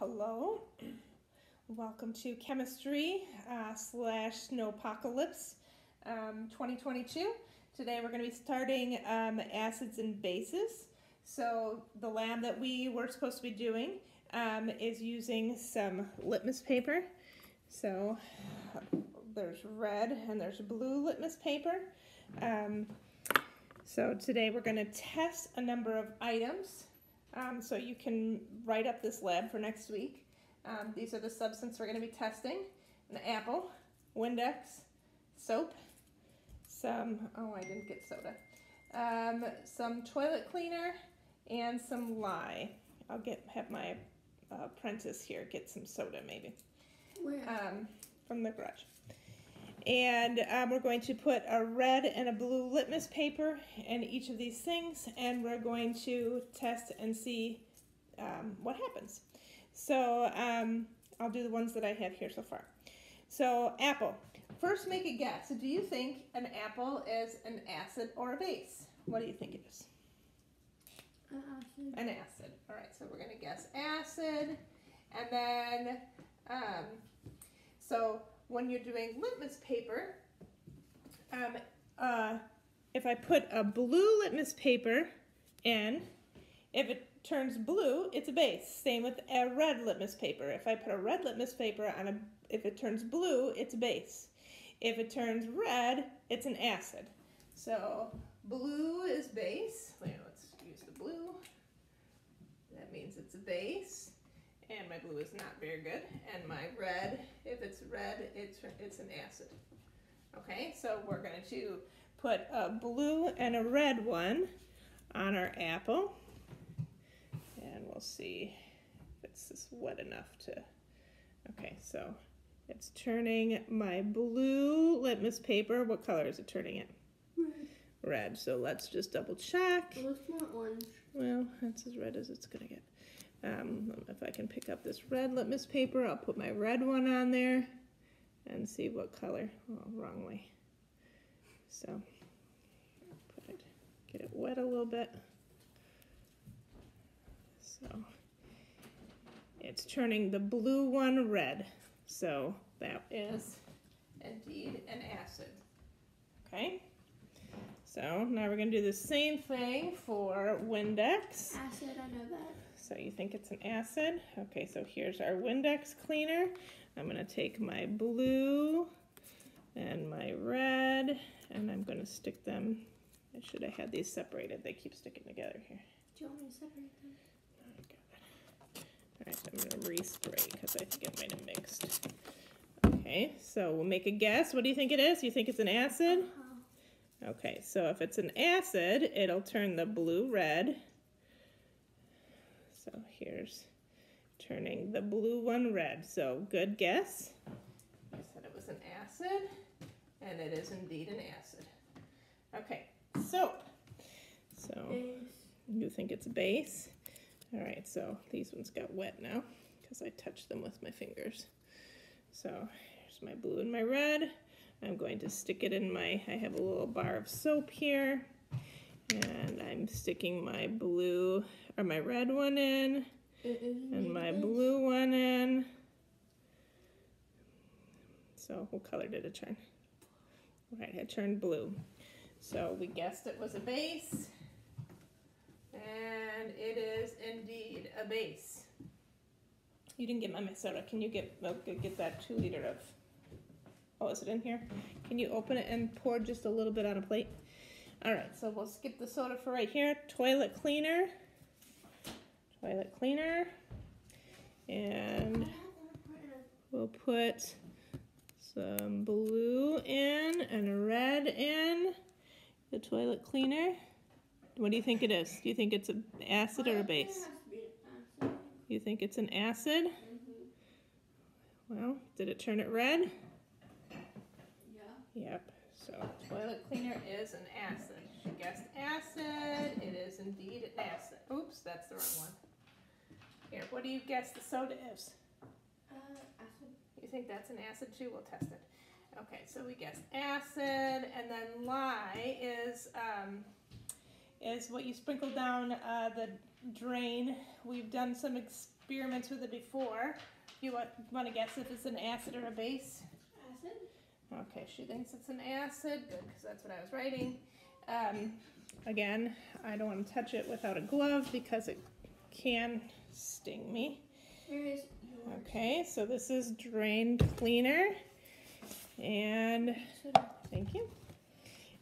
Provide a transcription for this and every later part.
Hello, welcome to chemistry uh, slash snowpocalypse um, 2022. Today we're going to be starting um, acids and bases. So the lab that we were supposed to be doing um, is using some litmus paper. So there's red and there's blue litmus paper. Um, so today we're going to test a number of items. Um, so you can write up this lab for next week. Um, these are the substances we're going to be testing. An apple, Windex, soap, some, oh I didn't get soda, um, some toilet cleaner, and some lye. I'll get have my uh, apprentice here get some soda maybe. Where? Um, from the garage. And um, we're going to put a red and a blue litmus paper in each of these things, and we're going to test and see um, what happens. So um, I'll do the ones that I have here so far. So apple. First, make a guess. Do you think an apple is an acid or a base? What do you think it is? An acid. An acid. All right, so we're going to guess acid. And then, um, so when you're doing litmus paper, um, uh, if I put a blue litmus paper in, if it turns blue, it's a base. Same with a red litmus paper. If I put a red litmus paper on a, if it turns blue, it's a base. If it turns red, it's an acid. So blue is base. Wait, let's use the blue. That means it's a base. And my blue is not very good. And my red, it's red, it's, it's an acid. Okay, so we're going to put a blue and a red one on our apple. And we'll see if it's just wet enough to, okay, so it's turning my blue litmus paper. What color is it turning it? Red. Red. So let's just double check. It looks more orange. Well, that's as red as it's gonna get. Um, if I can pick up this red litmus paper, I'll put my red one on there and see what color. Oh, wrong way. So, put it, get it wet a little bit. So, it's turning the blue one red. So, that is indeed an acid. Okay? So, now we're going to do the same thing for Windex. Acid, I know that. So you think it's an acid? Okay, so here's our Windex cleaner. I'm gonna take my blue and my red, and I'm gonna stick them. I should have had these separated. They keep sticking together here. Do you want me to separate them? Oh, God. All right, I'm gonna respray because I think it might have mixed. Okay, so we'll make a guess. What do you think it is? You think it's an acid? Uh-huh. Okay, so if it's an acid, it'll turn the blue red. So here's turning the blue one red. So good guess. I said it was an acid, and it is indeed an acid. Okay, soap. So you think it's a base? All right, so these ones got wet now because I touched them with my fingers. So here's my blue and my red. I'm going to stick it in my, I have a little bar of soap here. And I'm sticking my blue, or my red one in, and my blue one in. So what color did it turn? Right, it turned blue. So we guessed it was a base, and it is indeed a base. You didn't get my soda. Can you get uh, get that two liter of? Oh, is it in here? Can you open it and pour just a little bit on a plate? All right, so we'll skip the soda for right here. Toilet cleaner. Toilet cleaner. And we'll put some blue in and a red in the toilet cleaner. What do you think it is? Do you think it's an acid or a base? has to be an acid. You think it's an acid? Mhm. Well, did it turn it red? Yeah. Yep. So toilet cleaner is an acid. She guessed acid. It is indeed an acid. Oops, that's the wrong one. Here, what do you guess the soda is? Uh, acid. You think that's an acid too? We'll test it. Okay, so we guessed acid, and then lye is um, is what you sprinkle down uh, the drain. We've done some experiments with it before. You want, want to guess if it's an acid or a base? Okay, she thinks it's an acid. Good, because that's what I was writing. Um, again, I don't want to touch it without a glove because it can sting me. Where is yours? Okay, so this is drain cleaner. And thank you.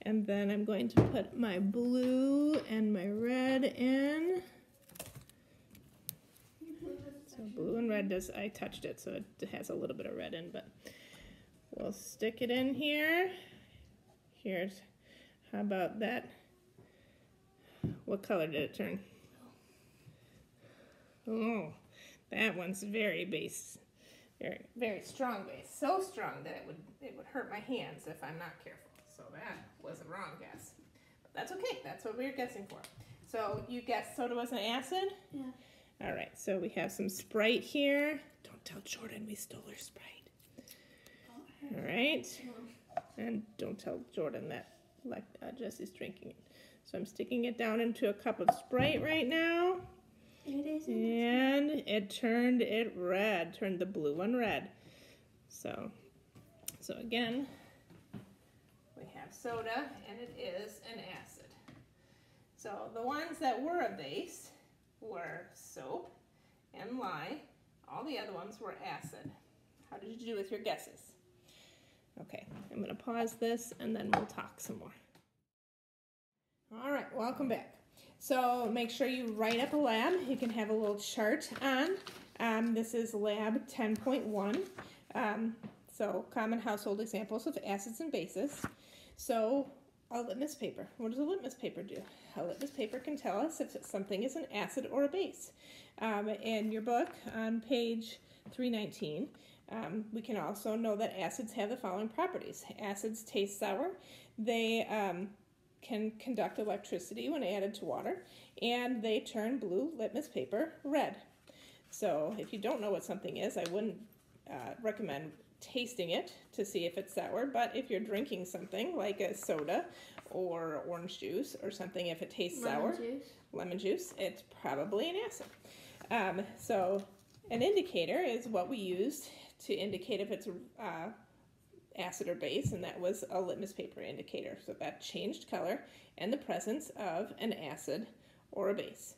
And then I'm going to put my blue and my red in. So blue and red does, I touched it, so it has a little bit of red in, but we'll stick it in here. Here's, how about that? What color did it turn? Oh, that one's very base, very, very strong base. So strong that it would, it would hurt my hands if I'm not careful. So that was a wrong guess. But that's okay, that's what we were guessing for. So you guessed soda was an acid? Yeah. All right, so we have some Sprite here. Don't tell Jordan we stole her Sprite. All right, and don't tell Jordan that like uh, Jesse's drinking it. So I'm sticking it down into a cup of Sprite right now, It is. and it turned it red, turned the blue one red. So, so again, we have soda, and it is an acid. So the ones that were a base were soap and lye. All the other ones were acid. How did you do with your guesses? Okay, I'm gonna pause this and then we'll talk some more. All right, welcome back. So make sure you write up a lab. You can have a little chart on. Um, this is lab 10.1. Um, so common household examples of acids and bases. So a litmus paper. What does a litmus paper do? A litmus paper can tell us if something is an acid or a base. Um, in your book on page 319, um, we can also know that acids have the following properties. Acids taste sour. They um, can conduct electricity when added to water, and they turn blue litmus paper red. So if you don't know what something is, I wouldn't uh, recommend tasting it to see if it's sour, but if you're drinking something like a soda or orange juice or something, if it tastes Lemon sour, juice. lemon juice, it's probably an acid. Um, so an indicator is what we used to indicate if it's uh, acid or base, and that was a litmus paper indicator. So that changed color and the presence of an acid or a base.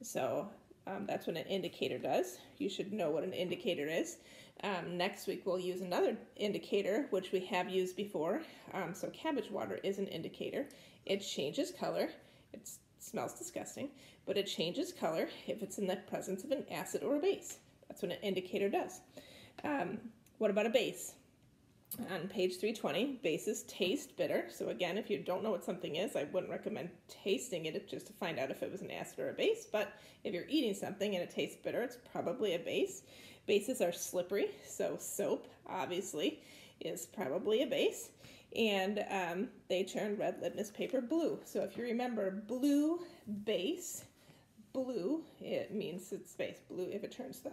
So um, that's what an indicator does. You should know what an indicator is. Um, next week we'll use another indicator, which we have used before. Um, so cabbage water is an indicator. It changes color. It smells disgusting, but it changes color if it's in the presence of an acid or a base. That's what an indicator does. Um, what about a base? On page 320, bases taste bitter. So again, if you don't know what something is, I wouldn't recommend tasting it just to find out if it was an acid or a base. But if you're eating something and it tastes bitter, it's probably a base. Bases are slippery, so soap obviously is probably a base. And um, they turn red litmus paper blue. So if you remember blue base, blue, it means it's base. Blue, if it turns the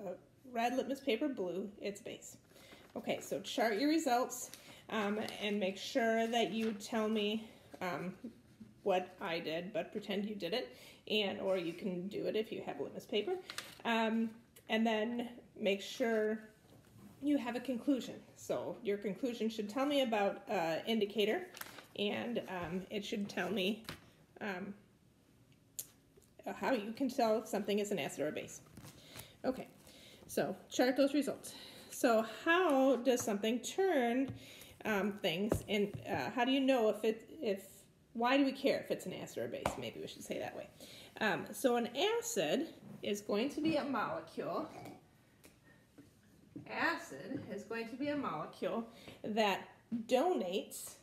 red litmus paper blue, it's base. Okay, so chart your results um, and make sure that you tell me um, what I did, but pretend you did it, and or you can do it if you have litmus paper. Um, and then make sure you have a conclusion. So your conclusion should tell me about uh, indicator, and um, it should tell me um, how you can tell something is an acid or a base. Okay, so chart those results. So how does something turn um, things, and uh, how do you know if it if why do we care if it's an acid or a base? Maybe we should say that way. Um, so an acid is going to be a molecule. Acid is going to be a molecule that donates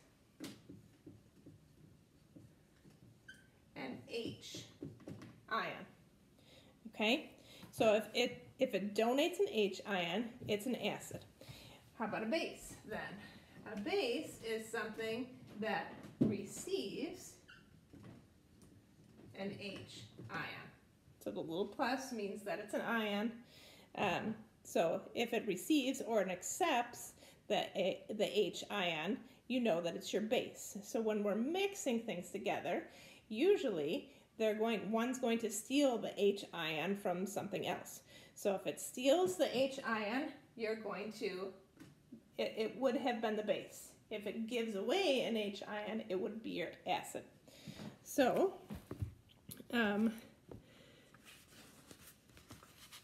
an H. Okay, so if it if it donates an H ion, it's an acid. How about a base then? A base is something that receives an H ion. So the little plus means that it's an ion. Um, so if it receives or it accepts the, A, the H ion, you know that it's your base. So when we're mixing things together, usually they're going one's going to steal the H ion from something else. So if it steals the H ion, you're going to it, it would have been the base. If it gives away an H ion, it would be your acid. So um,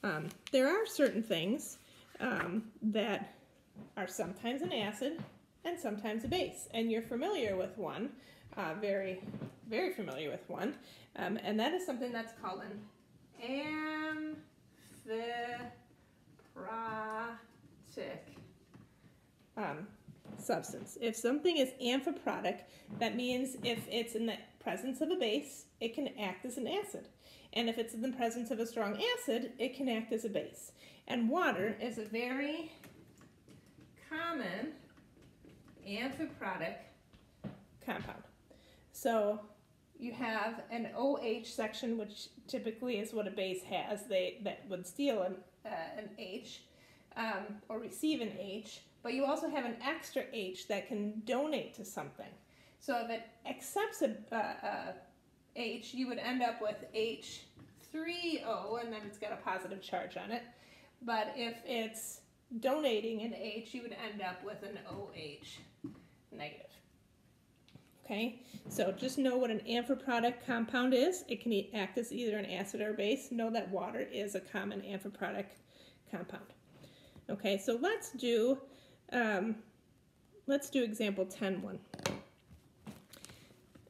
um, there are certain things um, that are sometimes an acid and sometimes a base, and you're familiar with one, uh, very, very familiar with one, um, and that is something that's called an amphiprotic um, substance. If something is amphiprotic, that means if it's in the presence of a base, it can act as an acid. And if it's in the presence of a strong acid, it can act as a base. And water is a very common amphiprotic compound. So you have an OH section, which typically is what a base has. They that would steal an, uh, an H um, or receive an H, but you also have an extra H that can donate to something. So if it accepts a, uh, a H, you would end up with H3O, and then it's got a positive charge on it. But if it's donating an H, you would end up with an OH. Okay, so just know what an amphiprotic compound is. It can act as either an acid or base. Know that water is a common amphiprotic compound. Okay, so let's do um, let's do example 10.1.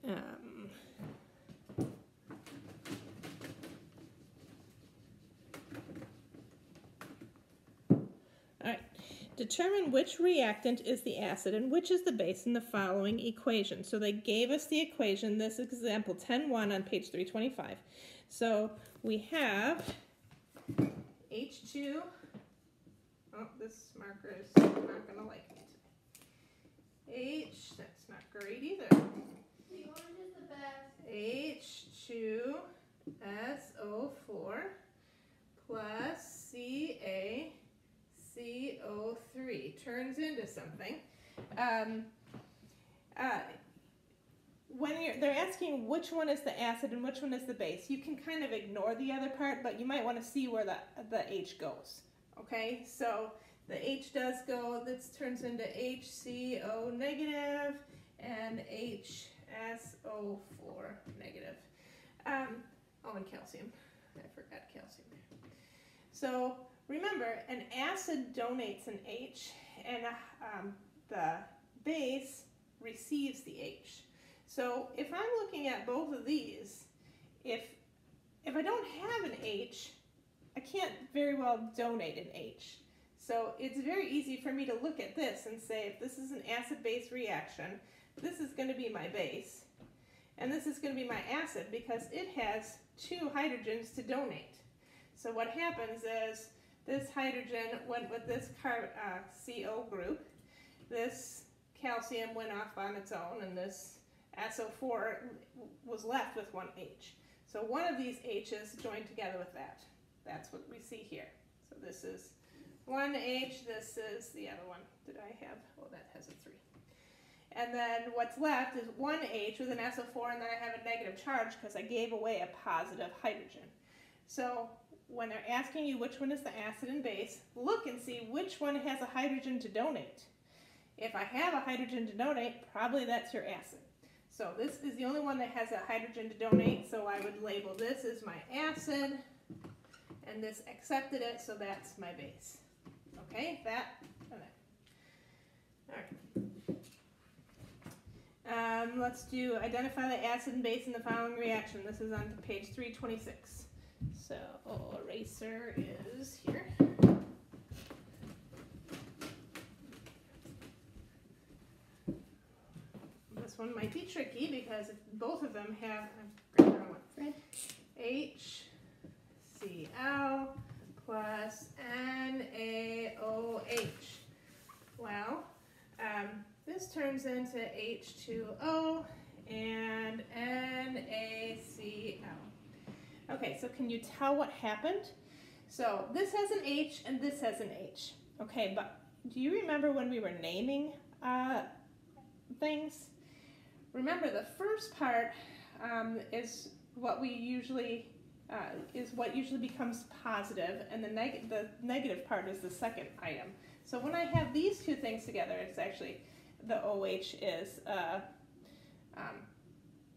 Um, determine which reactant is the acid and which is the base in the following equation. So they gave us the equation, this is example 10.1 on page 325. So we have H2, oh this marker is not going to like it. H, that's not great either. The orange is the best. H2SO4 plus CaCO3 turns into something. Um, uh, when they're asking which one is the acid and which one is the base, you can kind of ignore the other part, but you might want to see where the, the H goes. Okay, so the H does go, this turns into HCO negative and HSO4 negative. Um, oh, and calcium. I forgot calcium. So remember, an acid donates an H, and um, the base receives the H. So if I'm looking at both of these, if if I don't have an H, I can't very well donate an H. So it's very easy for me to look at this and say, if this is an acid-base reaction, this is going to be my base, and this is going to be my acid because it has two hydrogens to donate. So what happens is this hydrogen went with this car, uh, CO group, this calcium went off on its own, and this SO4 was left with one H. So one of these H's joined together with that. That's what we see here. So this is one H, this is the other one. Did I have? Oh, that has a three. And then what's left is one H with an SO4, and then I have a negative charge because I gave away a positive hydrogen. So when they're asking you which one is the acid and base, look and see which one has a hydrogen to donate. If I have a hydrogen to donate, probably that's your acid. So this is the only one that has a hydrogen to donate, so I would label this as my acid, and this accepted it, so that's my base. Okay, that. All right. Um, let's do identify the acid and base in the following reaction. This is on page 326. So eraser is here. This one might be tricky because both of them have HCl plus NaOH. Well, um, this turns into H2O and NaCl. Okay, so can you tell what happened? So this has an H and this has an H. Okay, but do you remember when we were naming uh, things? Remember the first part um, is what we usually uh, is what usually becomes positive, and the, neg- the negative part is the second item. So when I have these two things together, it's actually the OH is uh, um,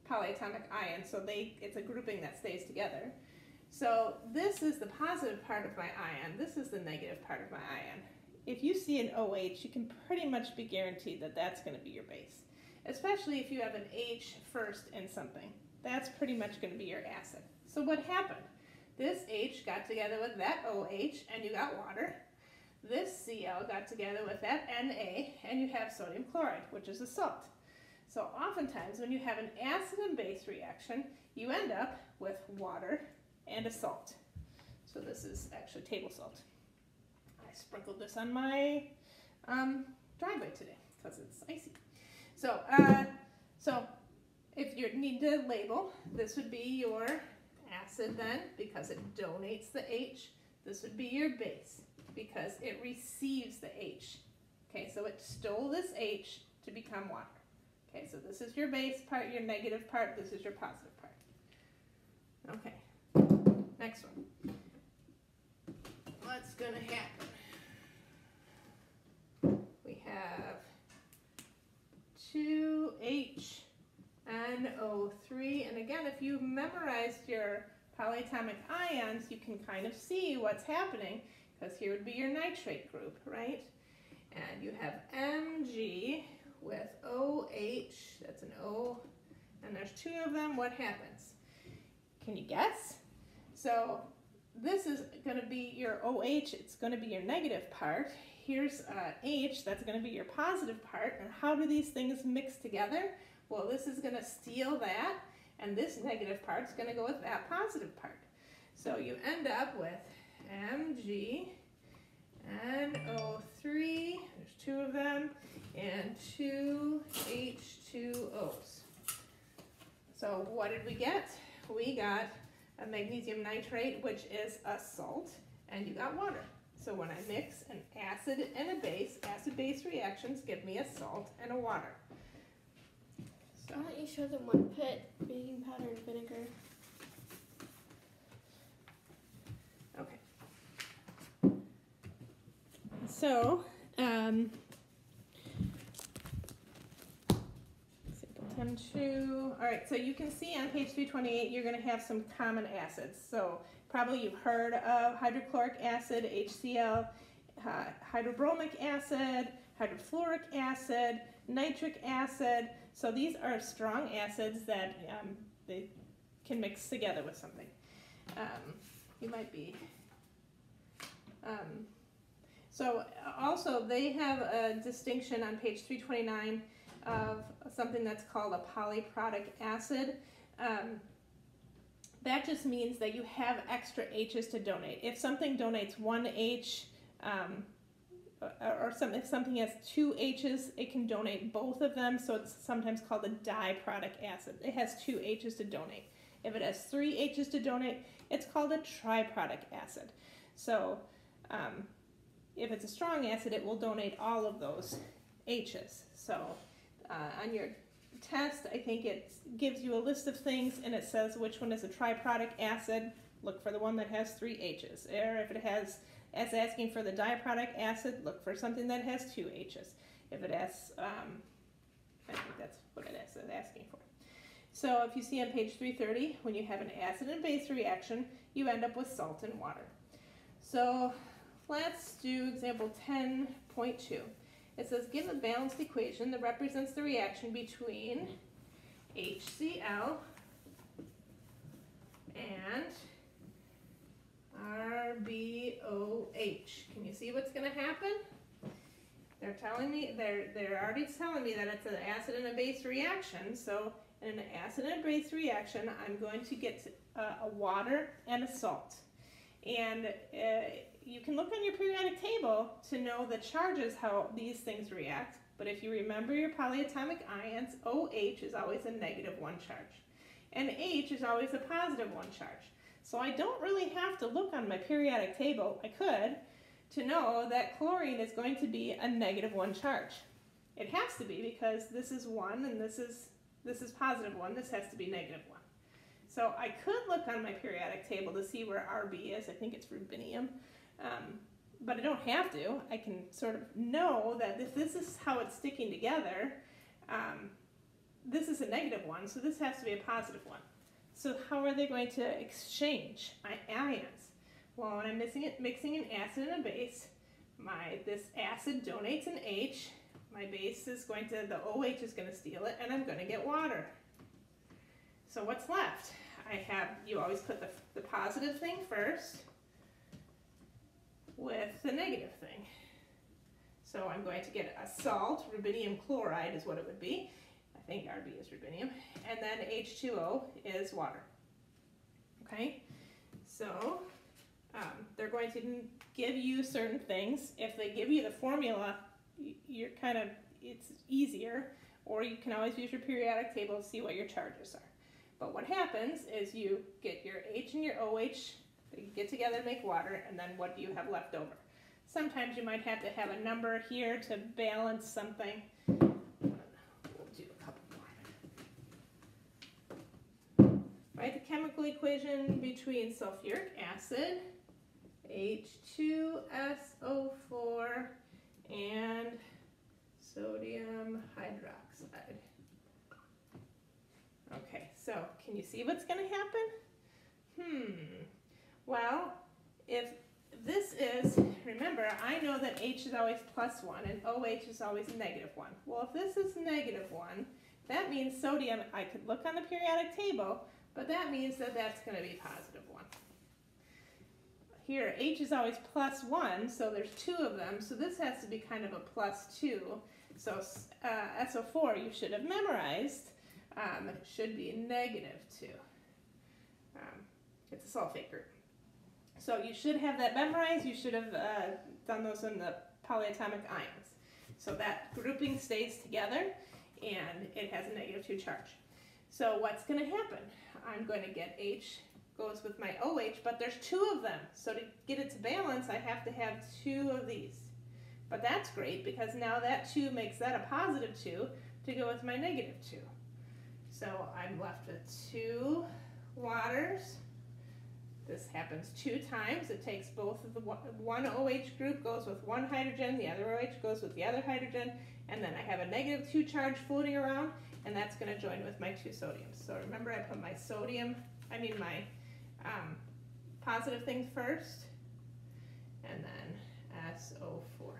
polyatomic ion, so they it's a grouping that stays together. So this is the positive part of my ion. This is the negative part of my ion. If you see an OH, you can pretty much be guaranteed that that's going to be your base, especially if you have an H first in something. That's pretty much going to be your acid. So what happened? This H got together with that OH and you got water. This Cl got together with that Na and you have sodium chloride, which is a salt. So oftentimes when you have an acid and base reaction, you end up with water and a salt. So this is actually table salt. I sprinkled this on my um, driveway today because it's icy. So, uh, so if you need to label, this would be your acid then because it donates the H. This would be your base because it receives the H. Okay, so it stole this H to become water. Okay, so this is your base part, your negative part, this is your positive part. Okay, next one. What's gonna happen? We have 2HNO3, and again, if you memorized your polyatomic ions, you can kind of see what's happening, because here would be your nitrate group, right? And you have Mg with OH, that's an O, and there's two of them, what happens? Can you guess? So this is going to be your OH, it's going to be your negative part. Here's uh, H, that's going to be your positive part. And how do these things mix together? Well, this is going to steal that, and this negative part is going to go with that positive part. So you end up with Mg, NO3, there's two and two H2Os. So what did we get? We got a magnesium nitrate, which is a salt, and you got water. So when I mix an acid and a base, acid-base reactions give me a salt and a water. So, Why don't you show them one put baking powder and vinegar? Okay. So um, Chem 2. All right, so you can see on page 328 you're going to have some common acids. So probably you've heard of hydrochloric acid, HCl, uh, hydrobromic acid, hydrofluoric acid, nitric acid. So these are strong acids that um, they can mix together with something. Um, you might be. Um, so also they have a distinction on page 329 of something that's called a polyprotic acid. Um, that just means that you have extra H's to donate. If something donates one H, um, or, some, if something has two H's, it can donate both of them, so it's sometimes called a diprotic acid. It has two H's to donate. If it has three H's to donate, it's called a triprotic acid. So um, if it's a strong acid, it will donate all of those H's. So uh, on your test, I think it gives you a list of things and it says which one is a triprotic acid. Look for the one that has three H's. Or if it has, it's asking for the diprotic acid, look for something that has two H's. If it has, um, I think that's what it is, it is asking for. So if you see on page 330, when you have an acid and base reaction, you end up with salt and water. So let's do example 10.2. It says give a balanced equation that represents the reaction between HCl and RBOH. Can you see what's going to happen? They're telling me, they're, they're already telling me that it's an acid and a base reaction. So in an acid and a base reaction, I'm going to get uh, a water and a salt. And uh, you can look on your periodic table to know the charges, how these things react. But if you remember your polyatomic ions, OH is always a negative one charge. And H is always a positive one charge. So I don't really have to look on my periodic table, I could, to know that chlorine is going to be a negative one charge. It has to be because this is one and this is, this is positive one, this has to be negative one. So I could look on my periodic table to see where RB is. I think it's rubidium. Um, but I don't have to. I can sort of know that if this is how it's sticking together, um, this is a negative one, so this has to be a positive one. So how are they going to exchange my ions? Well, when I'm mixing, it, mixing an acid and a base, my this acid donates an H, my base is going to, the OH is going to steal it, and I'm going to get water. So what's left? I have, you always put the, the positive thing first with the negative thing. So I'm going to get a salt, rubidium chloride is what it would be. I think RB is rubidium. And then H2O is water. Okay, so um, they're going to give you certain things. If they give you the formula, you're kind of, it's easier, or you can always use your periodic table to see what your charges are. But what happens is you get your H and your OH, they get together make water, and then what do you have left over? Sometimes you might have to have a number here to balance something. We'll do a couple more. Write the chemical equation between sulfuric acid, H2SO4, and sodium hydroxide. Okay, so can you see what's going to happen? Hmm. Well, if this is, remember, I know that H is always plus 1 and OH is always negative 1. Well, if this is negative 1, that means sodium, I could look on the periodic table, but that means that that's going to be positive 1. Here, H is always plus 1, so there's two of them, so this has to be kind of a plus 2. So uh, SO4 you should have memorized um, should be negative 2. Um, it's a sulfate group. So you should have that memorized. You should have uh, done those in the polyatomic ions. So that grouping stays together and it has a negative 2 charge. So what's going to happen? I'm going to get H goes with my OH, but there's two of them. So to get it to balance, I have to have two of these. But that's great because now that 2 makes that a positive 2 to go with my negative 2. So I'm left with two waters. This happens two times. It takes both of the one OH group goes with one hydrogen, the other OH goes with the other hydrogen, and then I have a negative two charge floating around, and that's going to join with my two sodiums. So remember I put my sodium, I mean my um, positive thing first, and then SO4.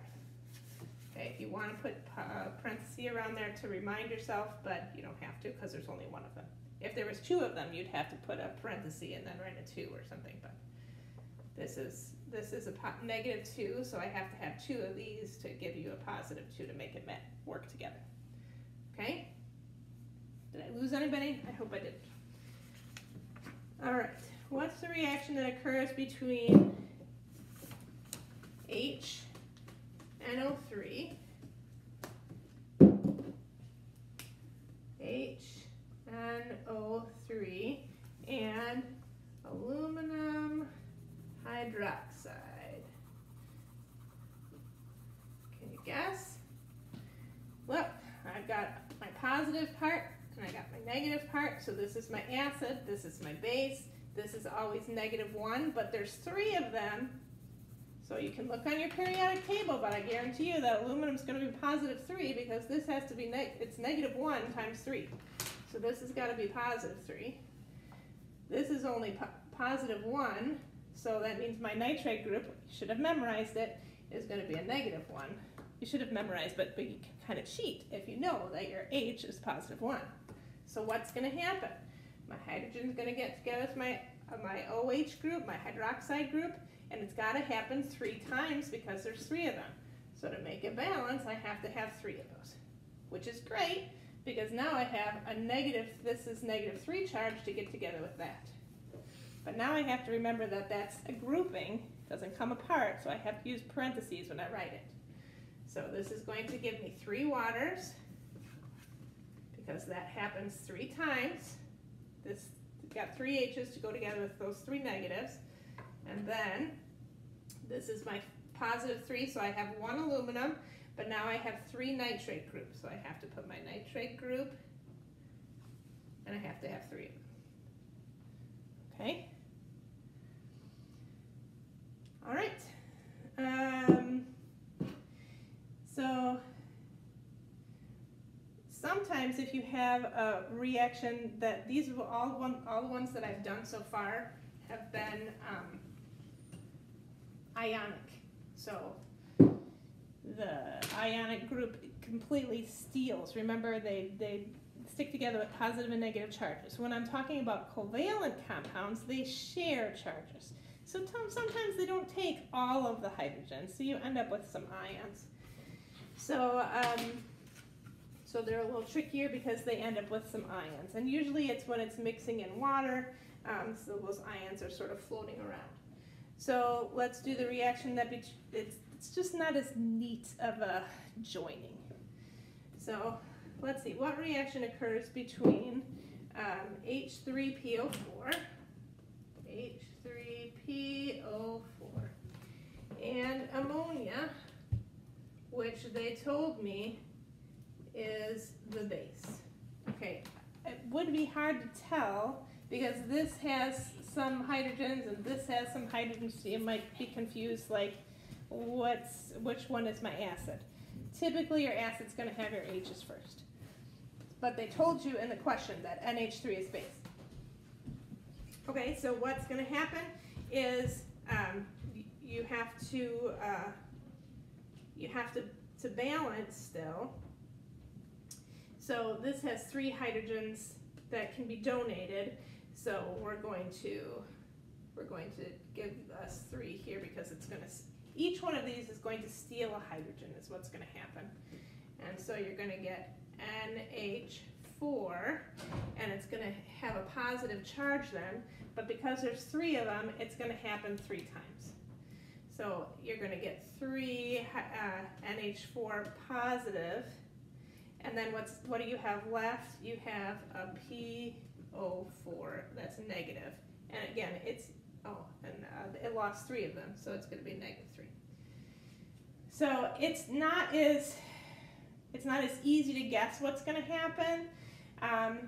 Okay, if you want to put uh, parenthesis around there to remind yourself, but you don't have to because there's only one of them. If there was two of them, you'd have to put a parenthesis and then write a two or something, but this is this is a negative two, so I have to have two of these to give you a positive two to make it work together. Okay? Did I lose anybody? I hope I didn't. All right, what's the reaction that occurs between H NO3, HNO3, and aluminum hydroxide. Can you guess? Look, I've got my positive part and I got my negative part. So this is my acid, this is my base, this is always negative one, but there's three of them so you can look on your periodic table, but I guarantee you that aluminum is going to be positive 3 because this has to be, neg it's negative 1 times 3. So this has got to be positive 3. This is only po positive 1, so that means my nitrate group, you should have memorized it, is going to be a negative 1. You should have memorized, but, but you can kind of cheat if you know that your H is positive 1. So what's going to happen? My hydrogen is going to get together with my, uh, my OH group, my hydroxide group, and it's got to happen three times because there's three of them. So to make it balance, I have to have three of those, which is great because now I have a negative, this is negative three charge to get together with that. But now I have to remember that that's a grouping, doesn't come apart, so I have to use parentheses when I write it. So this is going to give me three waters because that happens three times. This got three H's to go together with those three negatives. And then this is my positive three, so I have one aluminum, but now I have three nitrate groups, so I have to put my nitrate group, and I have to have three of them. Okay? All right. Um, so sometimes if you have a reaction that these are all one, all the ones that I've done so far have been um, ionic. So the ionic group completely steals. Remember, they they stick together with positive and negative charges. When I'm talking about covalent compounds, they share charges. So sometimes they don't take all of the hydrogen, so you end up with some ions. So, um, so they're a little trickier because they end up with some ions. And usually it's when it's mixing in water, um, so those ions are sort of floating around. So let's do the reaction that it's, it's just not as neat of a joining. So let's see, what reaction occurs between um, H3PO4, H3PO4, and ammonia, which they told me is the base. Okay, it would be hard to tell because this has some hydrogens and this has some hydrogens, so you might be confused like what's which one is my acid. Typically your acid's going to have your H's first. But they told you in the question that NH3 is base. Okay, so what's going to happen is um, you have to uh, you have to, to balance still. So this has three hydrogens that can be donated. So we're going to we're going to give us three here because it's going to each one of these is going to steal a hydrogen is what's going to happen. And so you're going to get NH4 and it's going to have a positive charge then, but because there's three of them, it's going to happen three times. So you're going to get three uh, NH4 positive, and then what's what do you have left? You have a PO4 that's negative. And again, it's, oh, and uh, it lost three of them, so it's going to be negative three. So it's not as, it's not as easy to guess what's going to happen, um,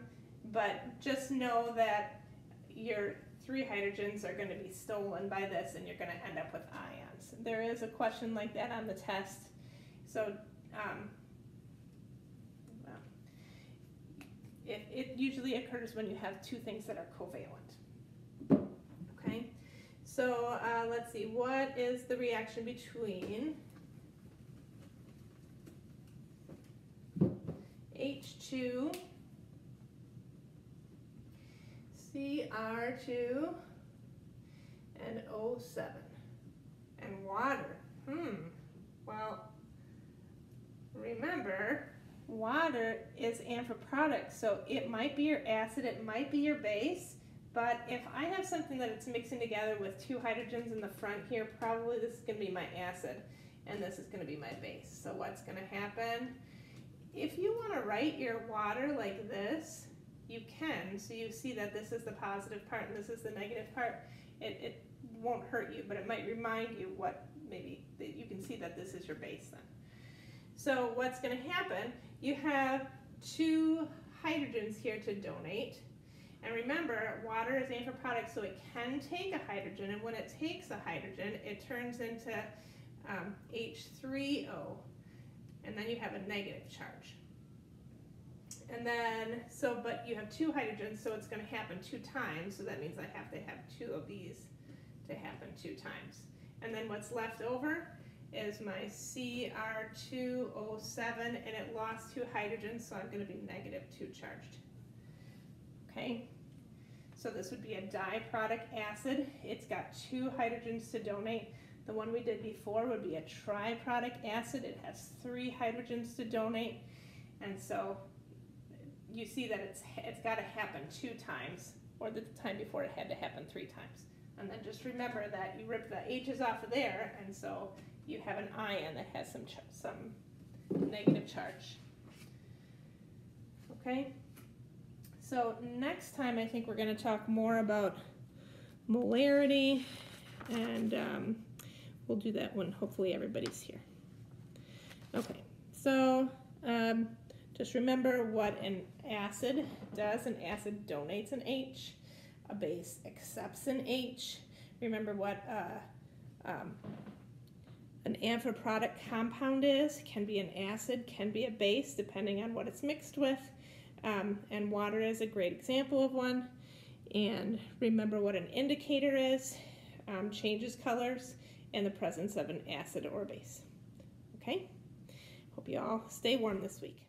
but just know that your three hydrogens are going to be stolen by this and you're going to end up with ions. There is a question like that on the test. So um, it, it usually occurs when you have two things that are covalent. So uh, let's see, what is the reaction between H2 Cr2 and O7 and water. Hmm. Well, remember, water is amphiprotic, so it might be your acid, it might be your base, but if I have something that it's mixing together with two hydrogens in the front here, probably this is going to be my acid, and this is going to be my base. So what's going to happen? If you want to write your water like this, you can. So you see that this is the positive part and this is the negative part. It, it won't hurt you, but it might remind you what maybe that you can see that this is your base then. So what's going to happen, you have two hydrogens here to donate. And remember, water is amphiprotic, so it can take a hydrogen, and when it takes a hydrogen, it turns into um, H3O, and then you have a negative charge. And then, so, but you have two hydrogens, so it's going to happen two times, so that means I have to have two of these to happen two times. And then what's left over is my Cr2O7, and it lost two hydrogens, so I'm going to be negative 2 charged. Okay, so this would be a diprotic acid. It's got two hydrogens to donate. The one we did before would be a triprotic acid. It has three hydrogens to donate, and so you see that it's it's got to happen two times, or the time before it had to happen three times. And then just remember that you rip the H's off of there, and so you have an ion that has some some negative charge. Okay. So next time I think we're going to talk more about molarity, and um, we'll do that when hopefully everybody's here. Okay, so um, just remember what an acid does. An acid donates an H. A base accepts an H. Remember what uh, um, an amphiprotic compound is. Can be an acid, can be a base, depending on what it's mixed with. Um, and water is a great example of one. And remember what an indicator is, um, changes colors in the presence of an acid or base. Okay? Hope you all stay warm this week.